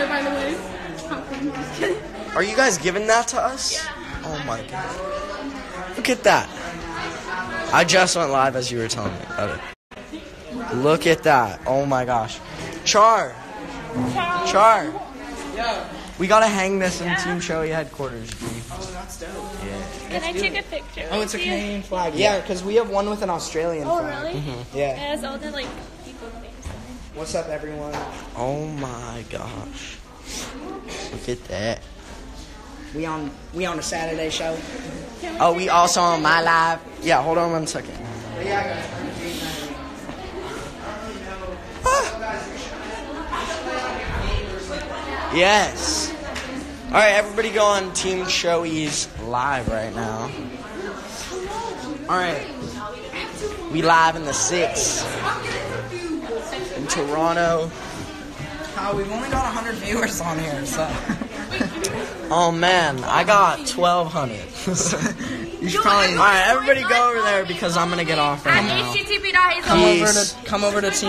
winner, by the way. Are you guys giving that to us? Oh my god. Look at that. I just went live as you were telling me about it. Look at that. Oh my gosh. Char. Char. We gotta hang this in Team Showy headquarters, G. Oh, that's dope. Can I take a picture? Oh, it's a? Canadian flag. Yeah, because we have one with an Australian Oh, flag. really? Mm-hmm. Yeah. Yeah, it's all the like people names. What's up, everyone? Oh my gosh. Look at that. We on we on a Saturday show. Oh, we also on my live. Yeah, hold on one second. Ah. Yes. All right, everybody go on Team Showy's live right now. All right. We live in the six in Toronto. Uh, we've only got 100 viewers on here, so Oh man, I got 1,200. you should probably All right, everybody go over there because I'm gonna get off right now. Come over to come over to Team